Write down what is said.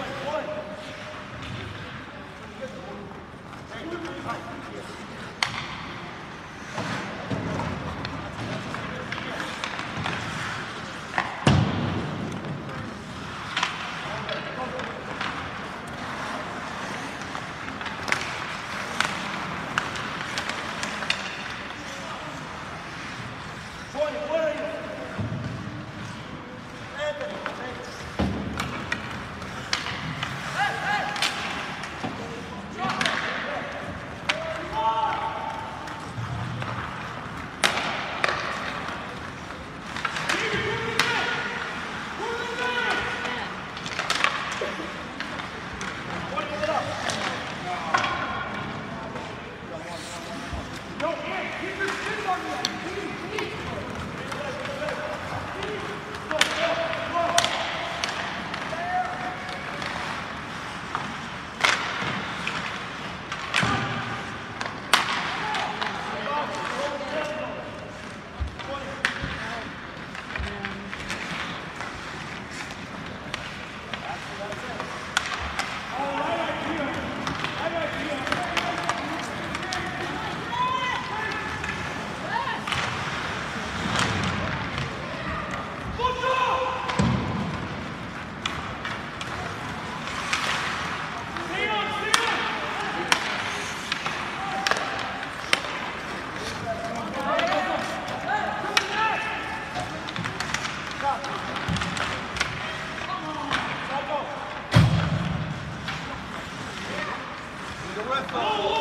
one, one. referee.